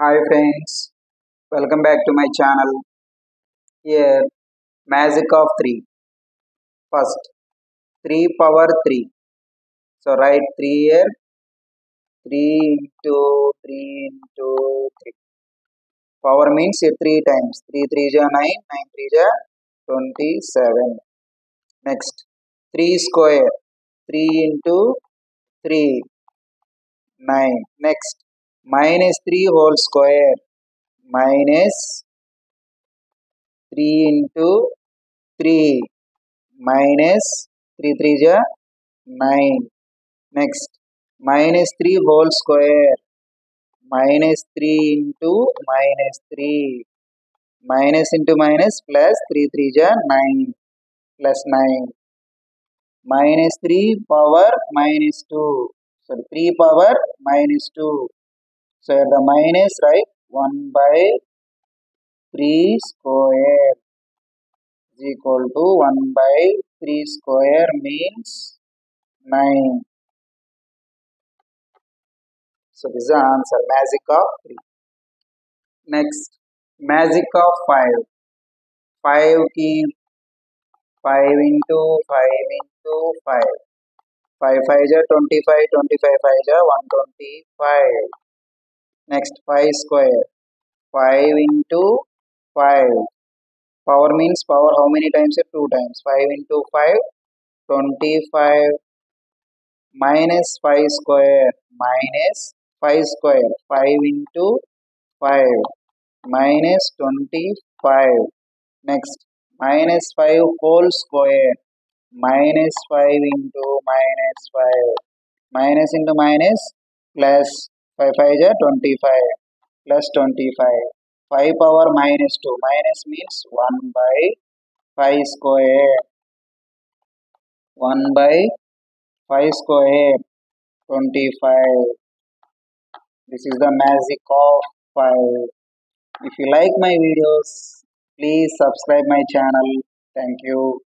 Hi friends, welcome back to my channel. Here, magic of 3. First, 3 power 3. So write 3 here. 3 into 3 into 3. Power means here 3 times. 3 3 ja 9, 9 3 ja 27. Next, 3 square. 3 into 3, 9. Next, minus 3 whole square. Minus 3 into 3 minus 3 3 ja 9 next minus 3 whole square minus 3 into minus 3 minus into minus plus 3 3 ja 9 plus 9 minus 3 power minus 2 so 3 power minus 2 so the minus right 1 by 3 square is equal to 1 by 3 square means 9. So this is the answer. Magic of 3. Next, magic of 5. 5 key 5 into 5 into 5. 5 5 is 25, 25 5 is 125. Next, 5 square. 5 into 5. Power means power how many times? 2 times. 5 into 5, 25 minus 5 square minus 5 square. 5 into 5 minus 25. Next, minus 5 whole square minus 5 into minus 5. Minus into minus plus 5 5 is 25 plus 25. 5 power minus 2 minus means 1 by 5 square. 1 by 5 square. 25 this is the magic of 5 if you like my videos please subscribe my channel. Thank you